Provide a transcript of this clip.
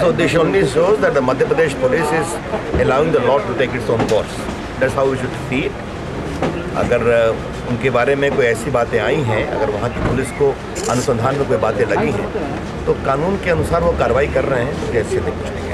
So this only shows that the Madhya Pradesh police is allowing the law to take its own course. That's how we should see it. अगर उनके बारे में कोई ऐसी बातें आई हैं अगर वहाँ की पुलिस को अनुसंधान में कोई बातें लगी हैं तो कानून के अनुसार वो कार्रवाई कर रहे हैं तो ऐसे नहीं कुछ नहीं